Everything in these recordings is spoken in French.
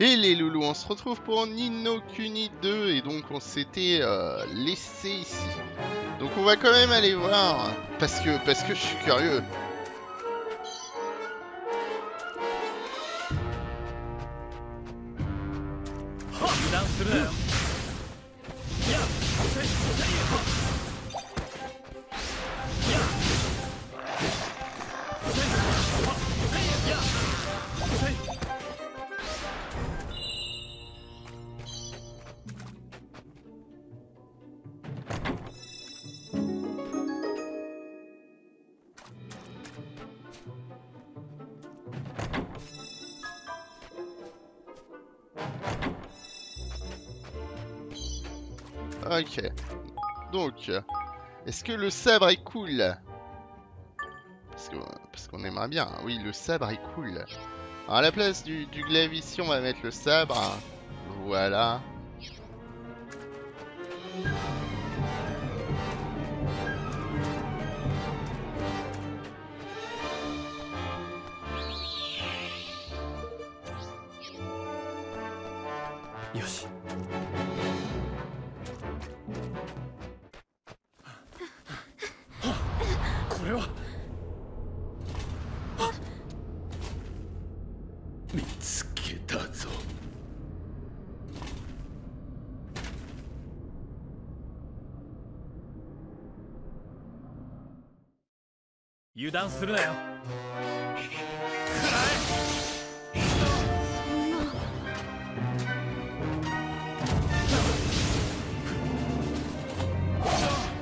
Et les loulous, on se retrouve pour Nino Kuni 2 et donc on s'était euh, laissé ici. Donc on va quand même aller voir parce que parce que je suis curieux. Est-ce que le sabre est cool? Parce qu'on aimerait bien. Oui, le sabre est cool. Alors, à la place du, du on va mettre le sabre. Voilà.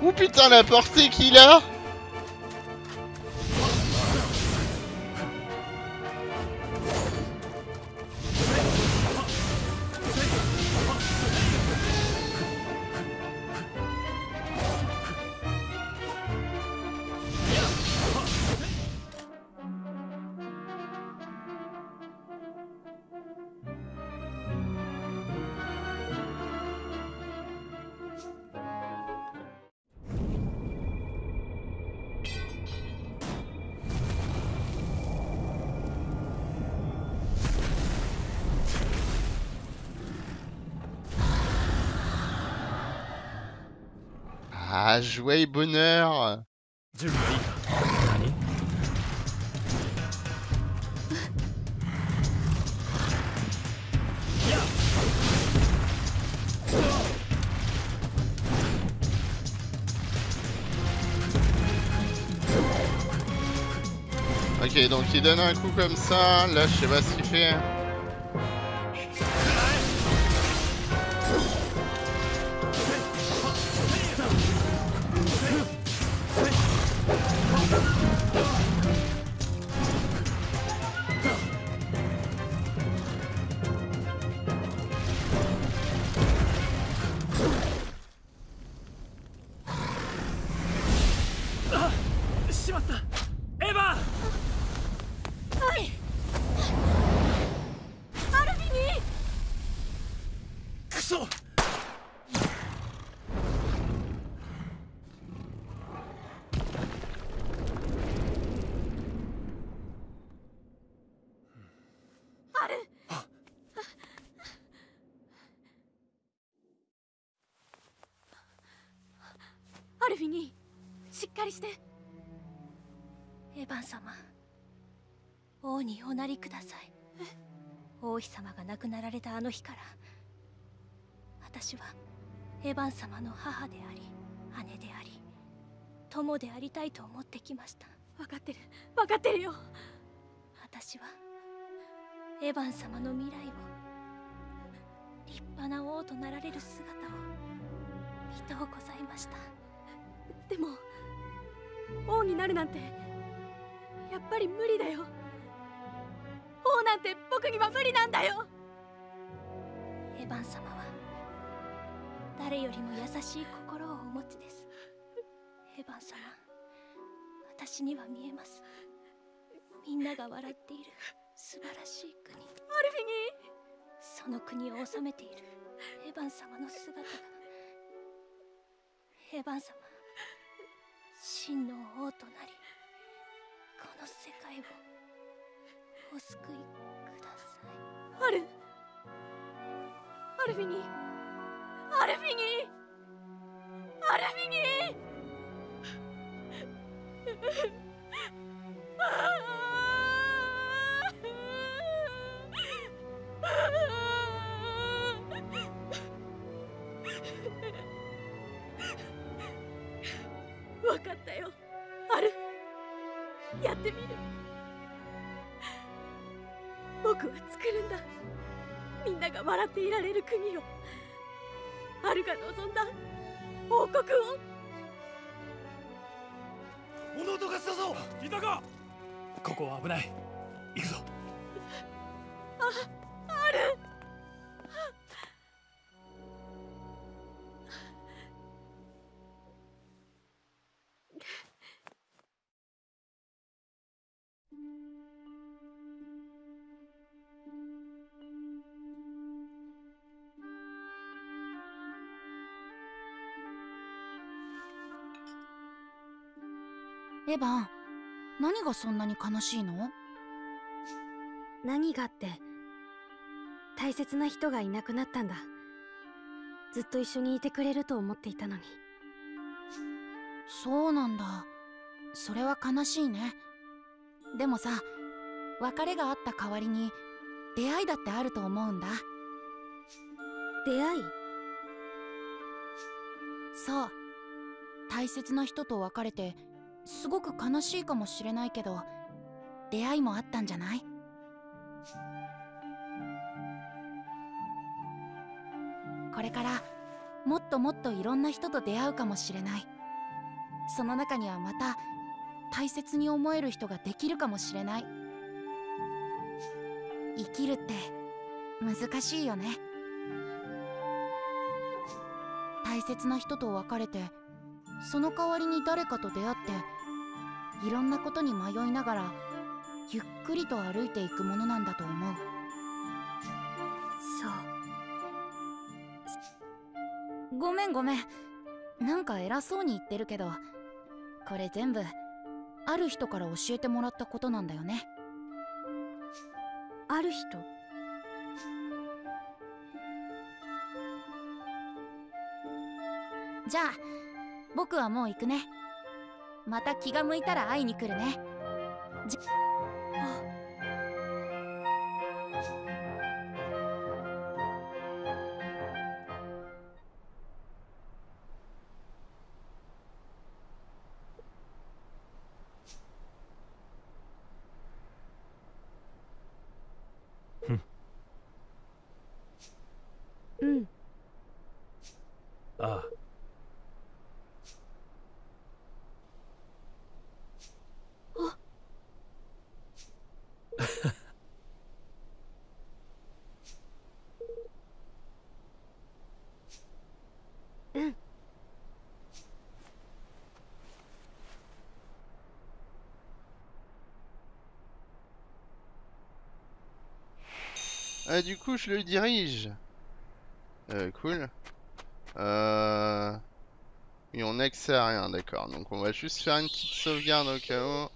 Oh putain la portée qu'il a Ah, joie et bonheur Ok, donc il donne un coup comme ça, là je sais pas ce qu'il fait. 王におなりください。王妃様が亡くなられたあの日から私はエヴァン様の母であり姉であり友でありたいと思ってきました。分かってる分かってるよ。私はエヴァン様の未来を立派な王となられる姿を見とうございましたでも王になるなんてやっぱり無理だよ。王なんて僕には無理なんだよ。エヴァン様は誰よりも優しい心をお持ちです。エヴァン様私には見えます。みんなが笑っている素晴らしい国。アルフィニー！その国を治めているエヴァン様の姿がエヴァン様真の王となりこの世界をお救いください。アルアルフィニーアルフィニーアルフィニ。わってみる。僕は作るんだ。みんなが笑っていられる国を。アルが望んだ。王国を。物音がしたぞ。いたか。ここは危ない。エヴァン何がそんなに悲しいの？何がって大切な人がいなくなったんだ。ずっと一緒にいてくれると思っていたのに。そうなんだ。それは悲しいね。でもさ別れがあった代わりに出会いだってあると思うんだ。出会い？そう。大切な人と別れてすごく悲しいかもしれないけど出会いもあったんじゃない？これからもっともっといろんな人と出会うかもしれない。その中にはまた大切に思える人ができるかもしれない。生きるって難しいよね。大切な人と別れてその代わりに誰かと出会っていろんなことに迷いながらゆっくりと歩いていくものなんだと思う。そう。ごめんごめん。なんか偉そうに言ってるけどこれ全部ある人から教えてもらったことなんだよね。ある人？じゃあ僕はもう行くねまた気が向いたら会いに来るね。じ Ah, du coup, je le dirige. Euh, cool. Euh... Oui, on a à rien, d'accord. Donc on va juste faire une petite sauvegarde au cas où.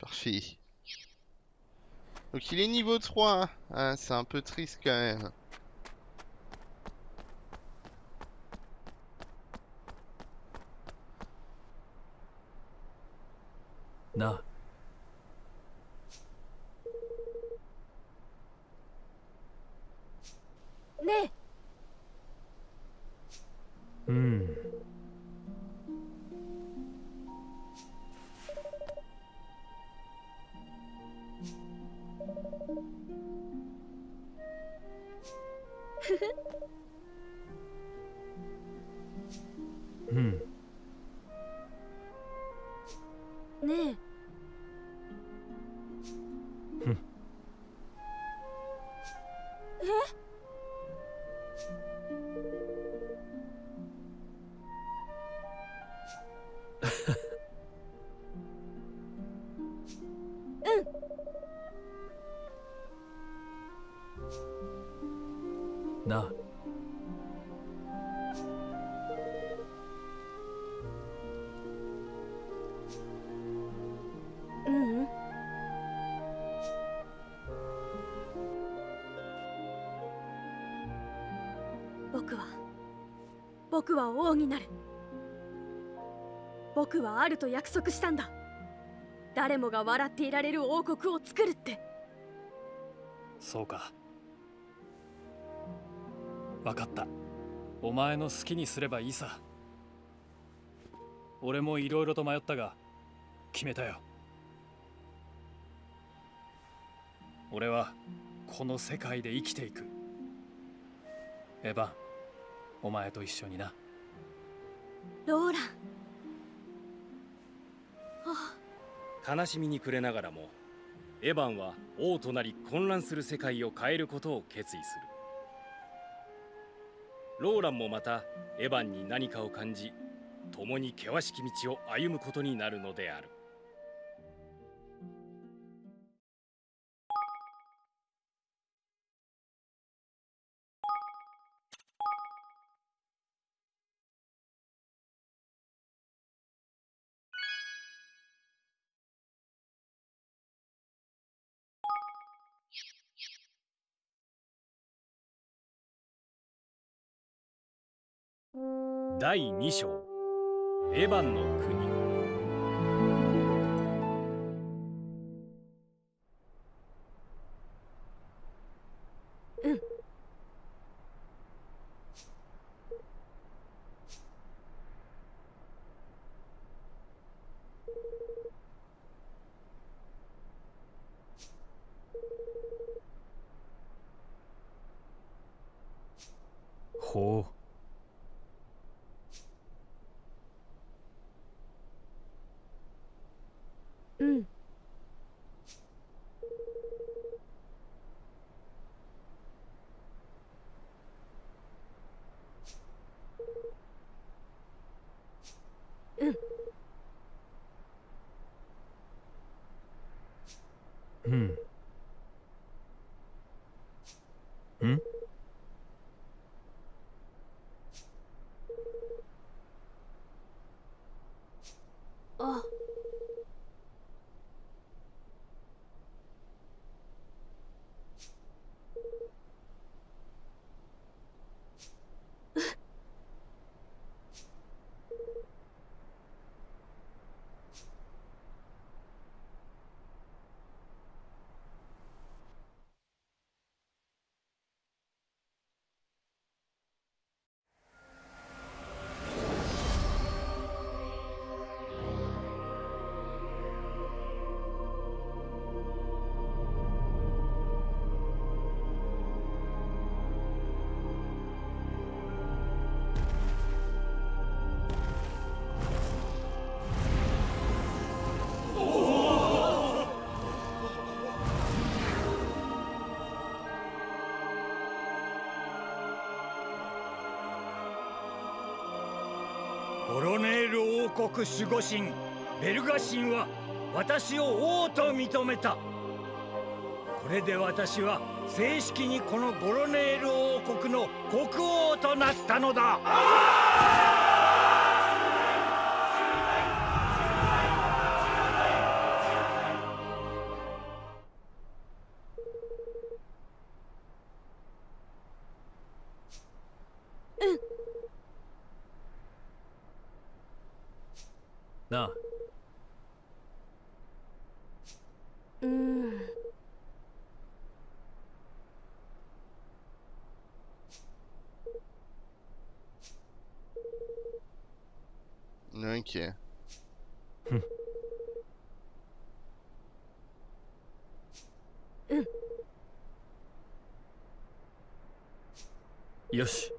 Parfait. Donc il est niveau 3. hein. Ah, c'est un peu triste quand même. な。ねえ。うん。僕は王になる。僕はあると約束したんだ。誰もが笑っていられる王国を作るって。そうか。分かった。お前の好きにすればいいさ。俺もいろいろと迷ったが決めたよ。俺はこの世界で生きていく。エヴァン。お前と一緒にな。ローラン。悲しみに暮れながらもエヴァンは王となり混乱する世界を変えることを決意する。ローランもまたエヴァンに何かを感じ共に険しき道を歩むことになるのである第2章。エヴァンの国。国守護神ベルガ神は私を王と認めた。これで私は正式にこのボロネール王国の国王となったのだ。Ok. Ừ. よし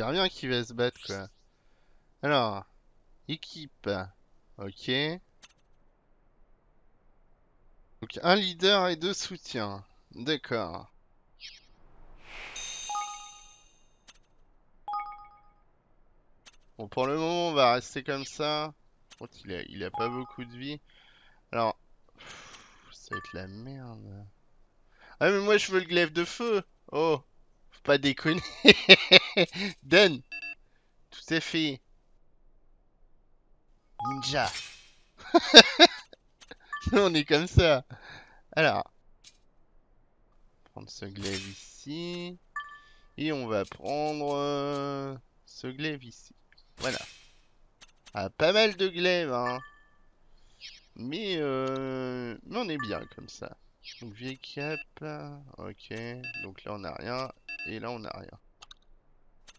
J'espère bien va se battre, quoi. Alors, équipe. Ok. Donc, un leader et deux soutiens. D'accord. Bon, pour le moment, on va rester comme ça. contre, il a, a pas beaucoup de vie. Alors, ça va être la merde. Ah, mais moi, je veux le glaive de feu. Oh, faut pas déconner. Donne. Tout à fait. Ninja. On est comme ça. Alors. Prendre ce glaive ici. Et on va prendre euh, ce glaive ici. Voilà. Ah, pas mal de glaives, hein. Mais, euh, mais on est bien comme ça. Donc vieille cap. Ok. Donc là on a rien. Et là on a rien.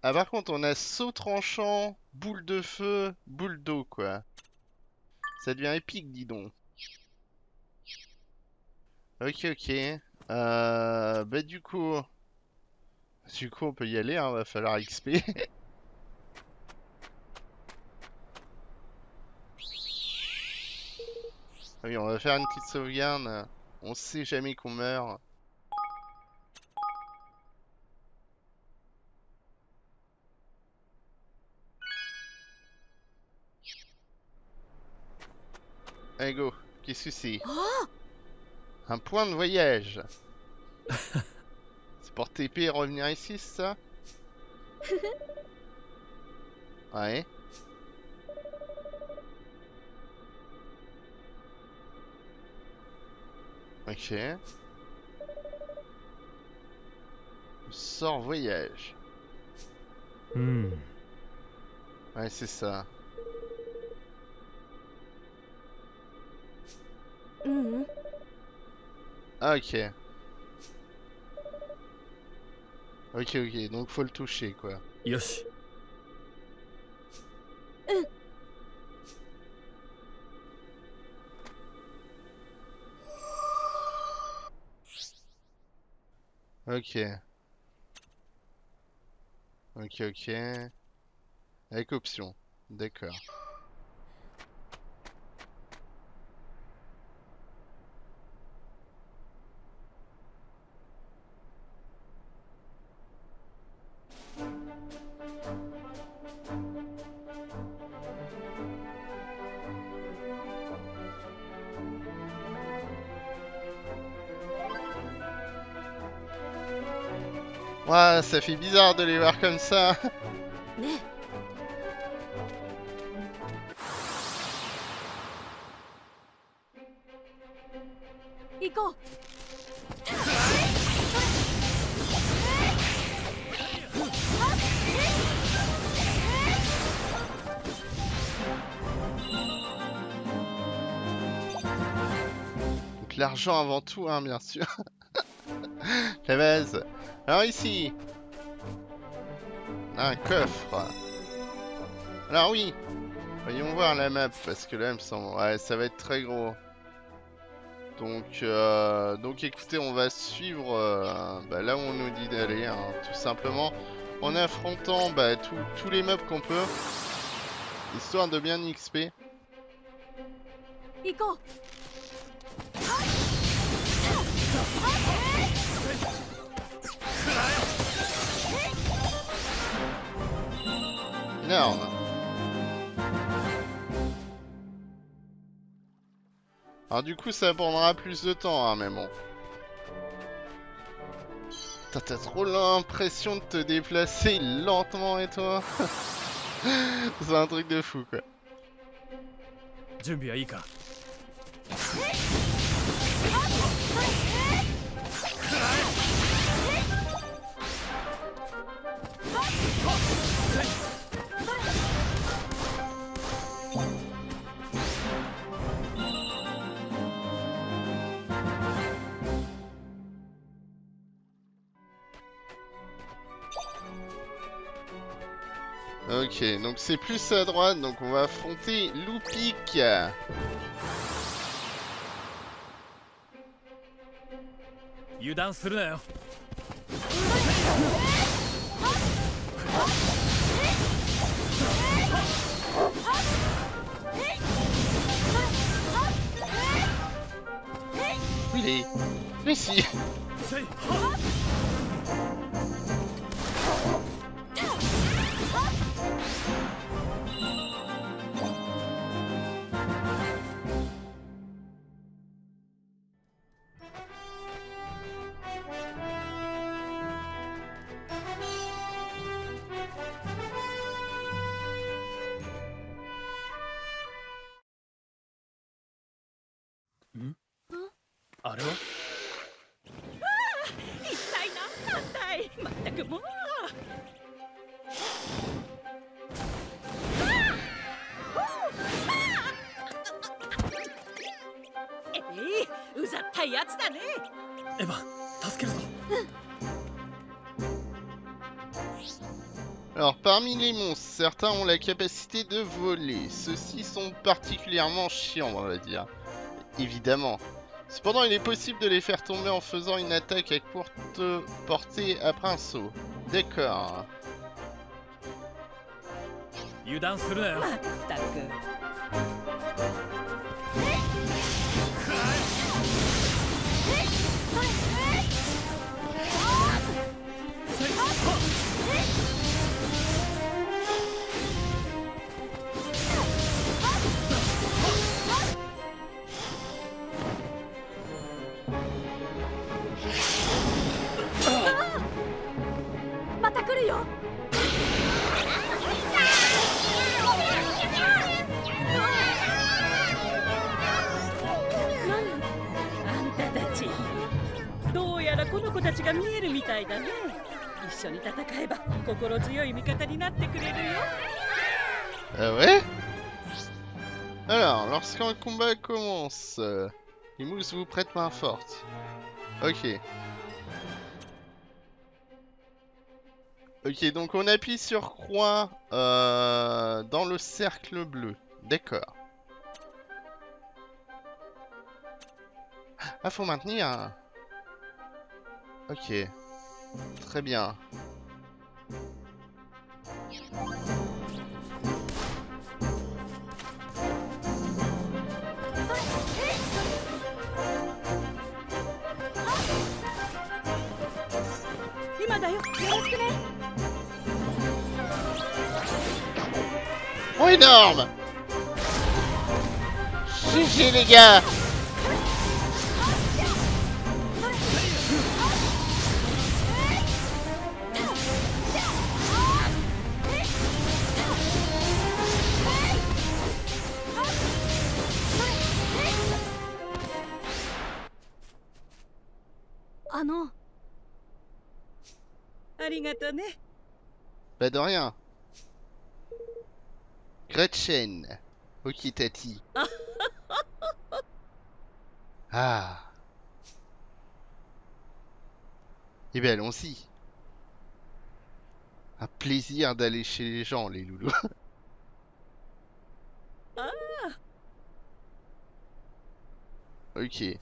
Ah par contre on a saut tranchant, boule de feu, boule d'eau quoi. Ça devient épique dis donc. Ok ok. Euh, bah du coup... Du coup on peut y aller, hein, va falloir XP. Oui, on va faire une petite sauvegarde. On sait jamais qu'on meurt. Allez go, qu'est-ce que c'est? Un point de voyage C'est pour TP et revenir ici, ça? Ouais. Ok. Sort voyage. Hmm. Ouais, c'est ça. Mmh. Ok. Ok, ok, donc faut le toucher, quoi. Yoshi. Euh, Ok. Ok, ok. Avec option. D'accord. ça fait bizarre de les voir comme ça. l'argent avant tout, hein, bien sûr. La base. Alors ici, un coffre. Alors oui. Voyons voir la map, parce que là, il me semble... Ouais, ça va être très gros. Donc, euh, donc écoutez, on va suivre euh, bah, là où on nous dit d'aller, hein, tout simplement, en affrontant bah, tous- tous les mobs qu'on peut, histoire de bien XP. 行 Énorme. Alors du coup ça prendra plus de temps hein, mais bon. T'as trop l'impression de te déplacer lentement et toi? C'est un truc de fou quoi. Donc c'est plus à droite, donc on va affronter Loupic. Les... Mais si ったいやつだねエヴァン助けるぞ Alors, parmi les monstres, certains ont la capacité de voler. Ceux-ci sont particulièrement chiants, on va dire. Évidemment. Cependant, il est possible de les faire tomber en faisant une attaque à courte portée après un saut. D'accord. うやらこの子たちが見えるみたいだね一緒に戦えば心強い味方になってくれるよ Ah ouais Alors, lorsqu'un combat commence, euh, les mousses vous prêtent main forte. Ok. Ok, donc on appuie sur croix euh, dans le cercle bleu. D'accord. Ah, faut maintenir. Ok. Très bien. Oh énorme GG les gars あのありがとね Bah de rien. Gretchen. Ok Tati. ah. Eh ben allons-y. Un plaisir d'aller chez les gens, les loulous. ok.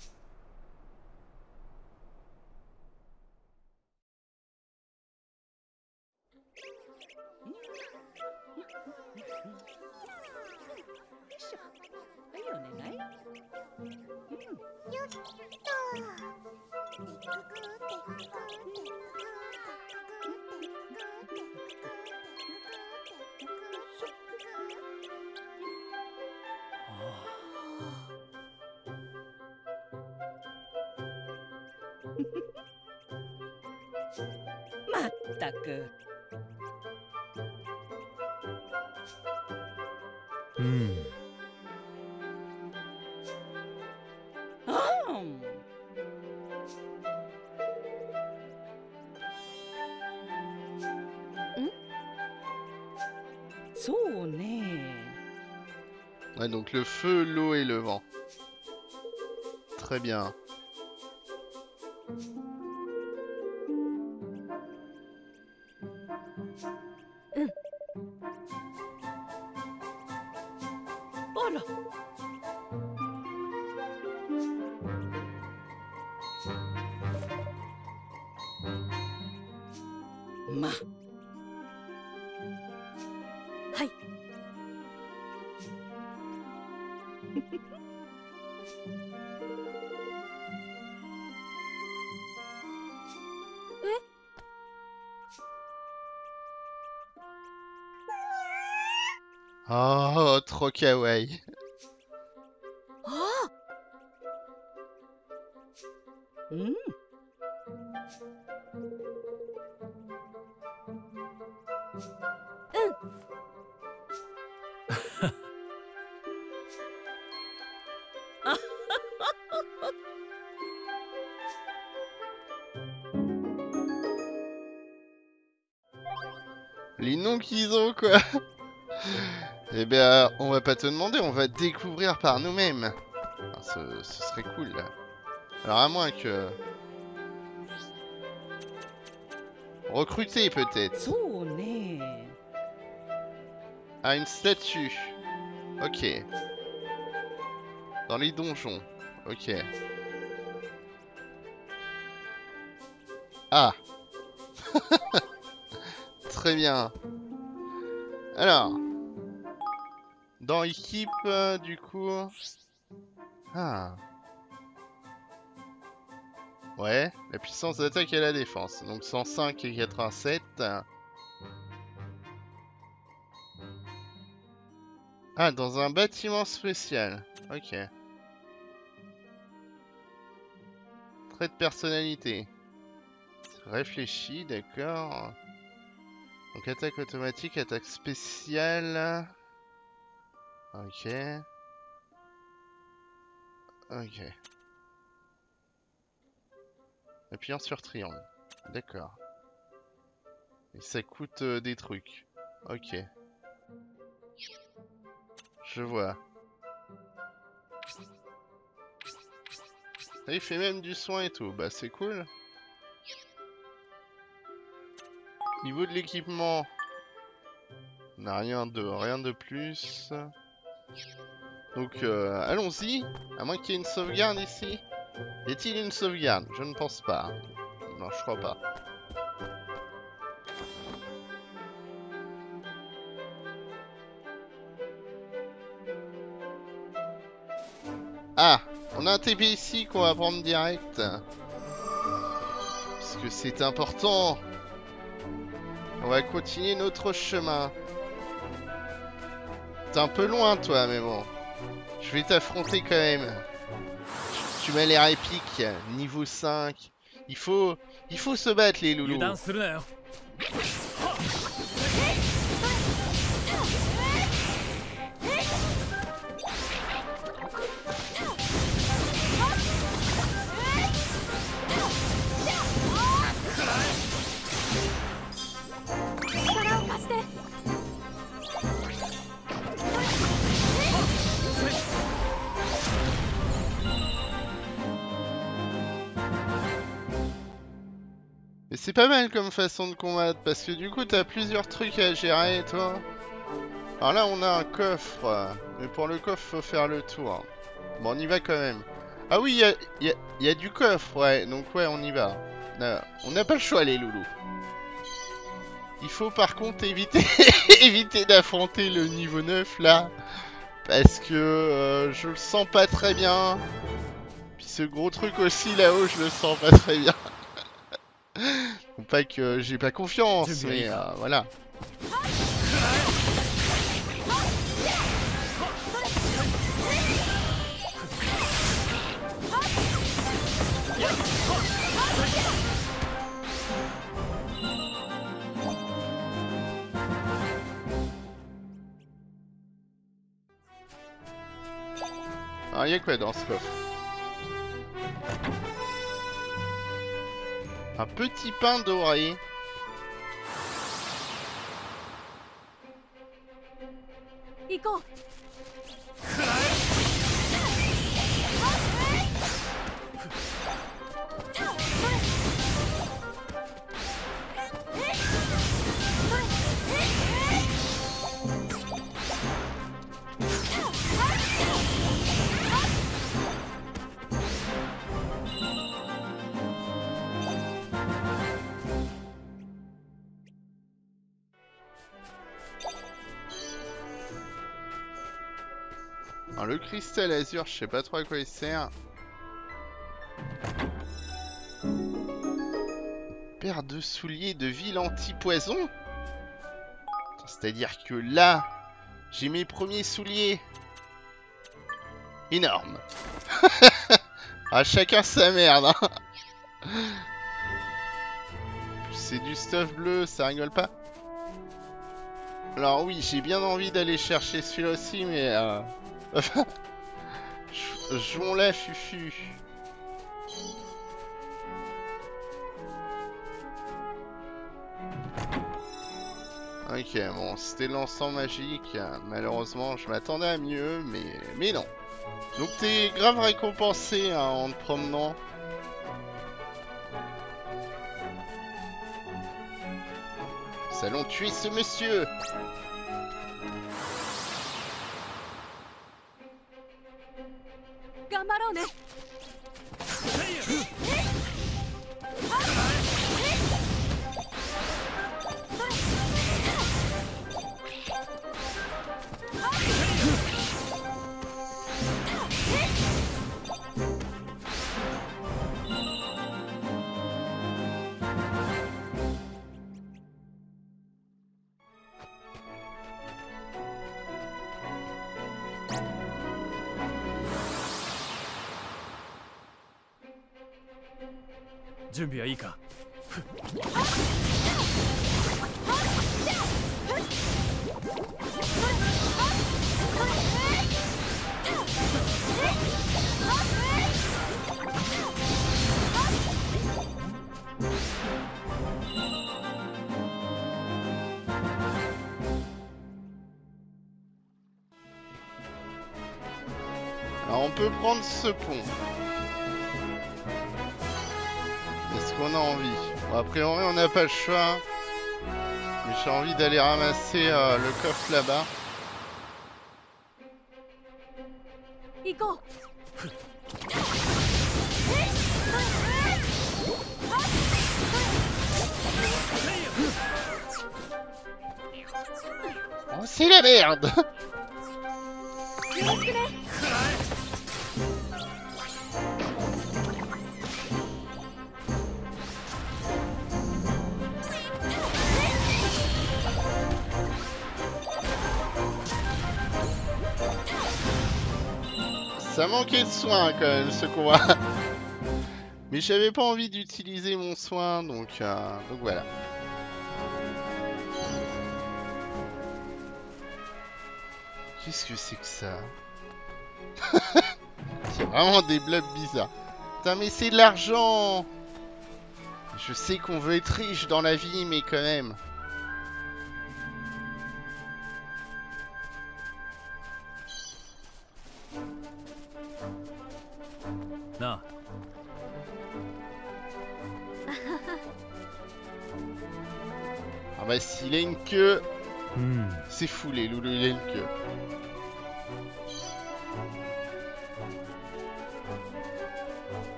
まったく。うん。Le feu, l'eau et le vent. Très bien. Hum. Oh, trop kawaii. Oh mmh. Les noms qu'ils ont, quoi découvrir par nous-mêmes. Ce, serait cool. Alors à moins que... Recruter peut-être. À ah, une statue. Ok. Dans les donjons. Ok. Ah Très bien. Alors... Dans équipe, euh, du coup... Ah. Ouais, la puissance d'attaque et la défense. Donc 105 et 87. Ah, dans un bâtiment spécial. Ok. Trait de personnalité. Réfléchi, d'accord. Donc attaque automatique, attaque spéciale. Ok. Ok. Appuyant sur triangle. D'accord. Et ça coûte euh, des trucs. Ok. Je vois. Ah, il fait même du soin et tout. Bah c'est cool. Niveau de l'équipement. On n'a rien de rien de plus. Donc euh, allons-y. À moins qu'il y ait une sauvegarde ici. Y a-t-il une sauvegarde? Je ne pense pas. Non, je crois pas. Ah On a un TP ici qu'on va prendre direct. Parce que c'est important. On va continuer notre chemin. T'es un peu loin toi, mais bon. Je vais t'affronter quand même. Tu m'as l'air épique, niveau 5. Il faut, il faut se battre les 油 loulous. C'est pas mal comme façon de combattre parce que du coup t'as plusieurs trucs à gérer toi. Alors là on a un coffre, mais pour le coffre faut faire le tour. Bon on y va quand même. Ah oui, il y a, y du coffre, ouais, donc ouais on y va. Euh, on n'a pas le choix les loulous. Il faut par contre éviter, éviter d'affronter le niveau 9 là. Parce que euh, je le sens pas très bien. Puis ce gros truc aussi là-haut je le sens pas très bien. Pas que j'ai pas confiance, mais euh, voilà. Alors, y a quoi dans ce coffre? Un petit pain doré. Alors, le cristal azur, je sais pas trop à quoi il sert. Paire de souliers de ville anti-poison C'est-à-dire que là, j'ai mes premiers souliers. Énorme. ah, chacun sa merde. hein. C'est du stuff bleu, ça rigole pas. Alors oui, j'ai bien envie d'aller chercher celui-là aussi, mais... Euh... Jouons la fufu. Ok, bon, c'était l'encens magique. Malheureusement, je m'attendais à mieux, mais, mais non. Donc t'es grave récompensé hein, en te promenant. Nous allons tuer ce monsieur Alors on peut prendre ce pont. Qu'on a envie Bon, a priori on n'a pas le choix. Mais j'ai envie d'aller ramasser euh, le coffre là-bas. Oh, c'est la merde Ça manquait de soin quand même ce combat. Mais j'avais pas envie d'utiliser mon soin donc, euh, donc voilà. Qu'est-ce que c'est que ça? C'est vraiment des blobs bizarres. Putain mais c'est de l'argent Je sais qu'on veut être riche dans la vie mais quand même. S'il a une queue, Hmm. c'est fou les loulous, il a une queue.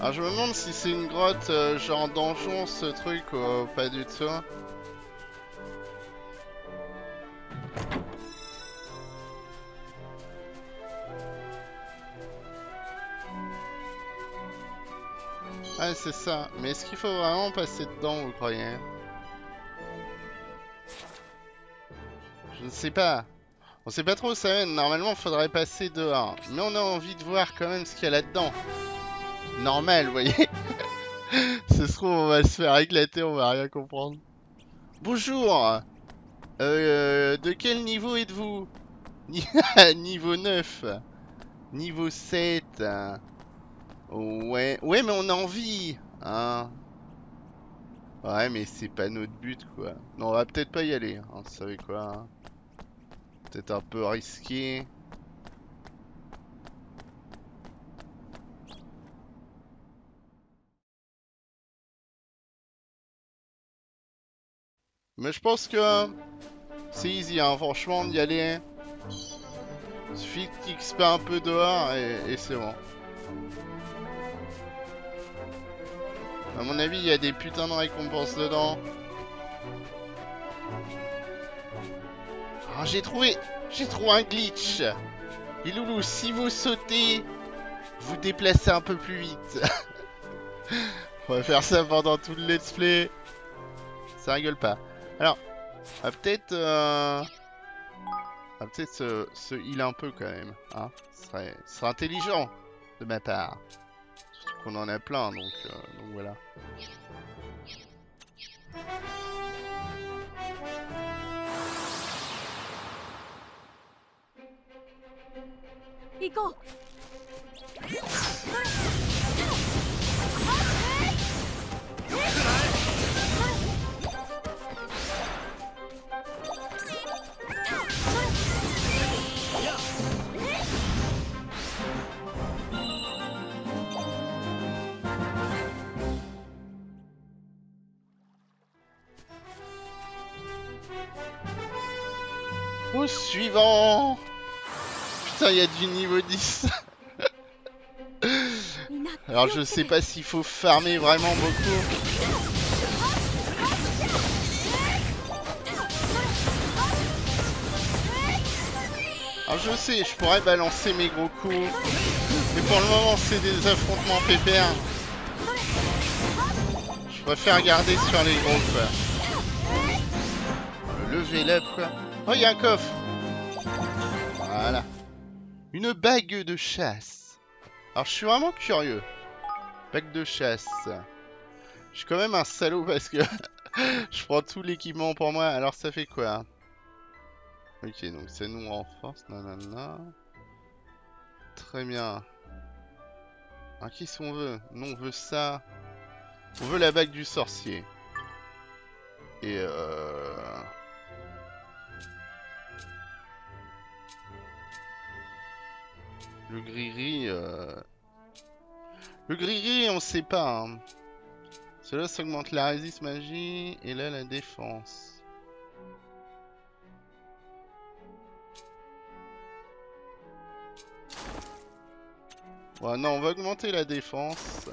Alors je me demande si c'est une grotte euh, genre donjon ce truc ou pas du tout. Ah c'est ça, mais est-ce qu'il faut vraiment passer dedans vous croyez? Ne sais pas. On sait pas trop où ça mène, normalement faudrait passer dehors. Mais on a envie de voir quand même ce qu'il y a là-dedans. Normal, vous voyez Ce se trouve, on va se faire éclater, on va rien comprendre. Bonjour euh, De quel niveau êtes-vous? Ni- Niveau 9 Niveau 7 Ouais, ouais mais on a envie Hein Ouais mais c'est pas notre but quoi. On va peut-être pas y aller, hein, vous savez quoi hein. Peut-être un peu risqué. Mais je pense que c'est easy, hein, franchement, d'y aller. Suffit de XP un peu dehors et, et c'est bon. À mon avis, il y a des putains de récompenses dedans. Ah, j'ai trouvé, j'ai trouvé un glitch. Et Loulou, si vous sautez, vous déplacez un peu plus vite. On va faire ça pendant tout le let's play. Ça rigole pas. Alors, va peut-être, euh... peut-être se, heal un peu quand même. Hein ce serait, serait intelligent de ma part. Surtout qu'on en a plein, donc, euh, donc voilà. 行こう suivant. Putain, il y a du niveau 10 Alors je sais pas s'il faut farmer vraiment beaucoup. Alors je sais, je pourrais balancer mes gros coups. Mais pour le moment c'est des affrontements pépères. Je préfère garder sur les gros quoi. Le level up quoi. Oh il y a un coffre Voilà. Une bague de chasse. Alors je suis vraiment curieux. Bague de chasse. Je suis quand même un salaud parce que je prends tout l'équipement pour moi. Alors ça fait quoi? Ok, donc ça nous renforce, nanana. Très bien. Ah, qu'est-ce qu'on veut? Non, on veut ça. On veut la bague du sorcier. Et euh... Le gris euh... Le gris on sait pas. Hein. Cela ça augmente la résiste magie et là la défense. Ouais, non, on va augmenter la défense.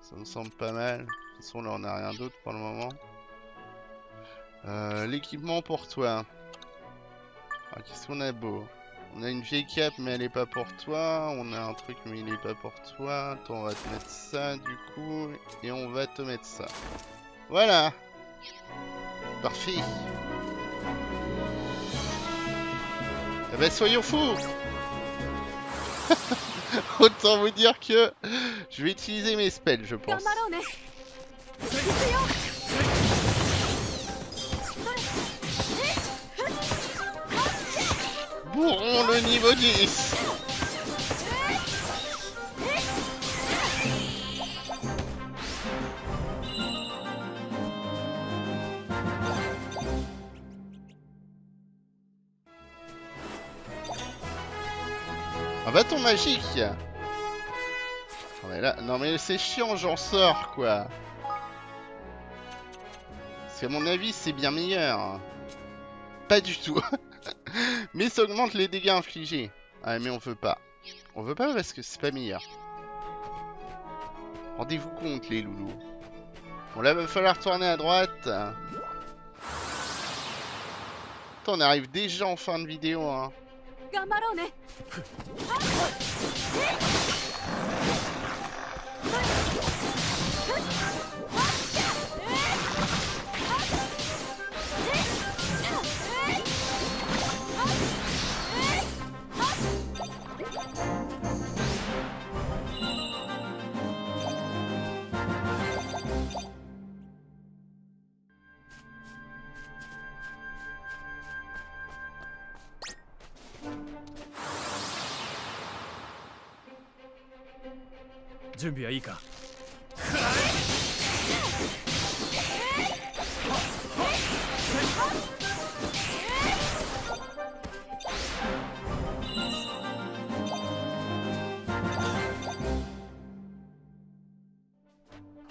Ça me semble pas mal. De toute façon, là, on a rien d'autre pour le moment. Euh, L'équipement pour toi. Ah, qu'est-ce qu'on a beau? On a une vieille cape, mais elle est pas pour toi. On a un truc, mais il est pas pour toi. On va te mettre ça, du coup. Et on va te mettre ça. Voilà Parfait Eh ben, soyons fous Autant vous dire que je vais utiliser mes spells, je pense. Le niveau 10 Un bâton magique Non mais là, non mais c'est chiant, j'en sors quoi. Parce qu'à mon avis, c'est bien meilleur. Pas du tout. mais ça augmente les dégâts infligés. Ah mais on veut pas. On veut pas parce que c'est pas meilleur. Rendez-vous compte les loulous. Bon là, va falloir tourner à droite. Attends, on arrive déjà en fin de vidéo hein. 準備はいいか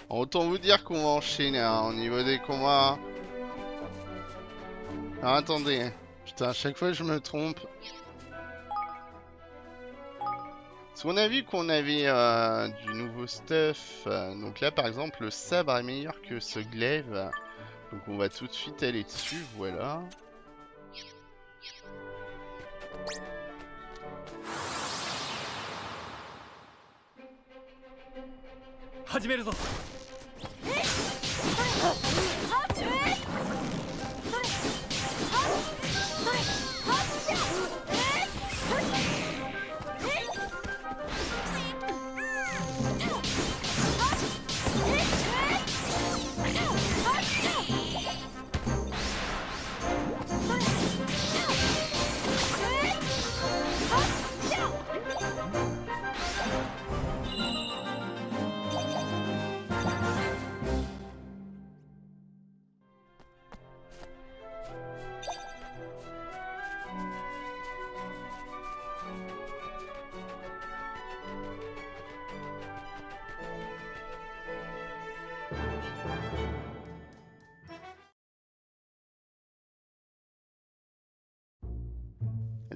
Autant vous dire qu'on va enchaîner hein, au niveau des combats. Alors attendez. Putain, à chaque fois je me trompe. On a vu qu'on avait euh, du nouveau stuff. Euh, donc là, par exemple, le sabre est meilleur que ce glaive. Donc on va tout de suite aller dessus, voilà.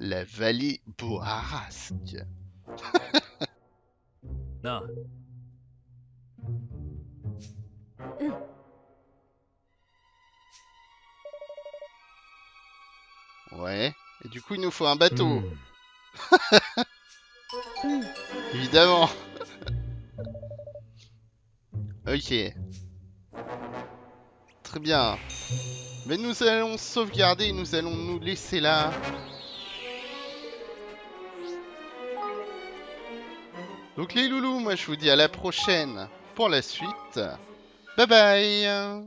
la vallée bourrasque. non. Hmm. Ouais. Et du coup, il nous faut un bateau. Hmm. Évidemment. ok. Très bien. Mais nous allons sauvegarder nous allons nous laisser là Donc les loulous, moi je vous dis à la prochaine pour la suite. Bye bye